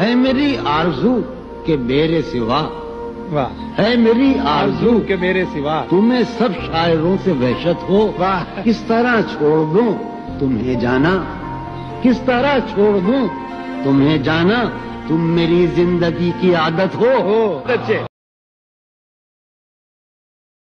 है मेरी आरज़ू के मेरे सिवा। वाह। है मेरी आरज़ू। के मेरे सिवा। तुम्हें सब शायरों से वहशत हो। वाह। किस तरह छोड़ दूँ तुम्हें जाना? किस तरह छोड़ दूँ तुम्हें जाना? तुम मेरी ज़िंदगी की आदत हो। हो। अच्छे।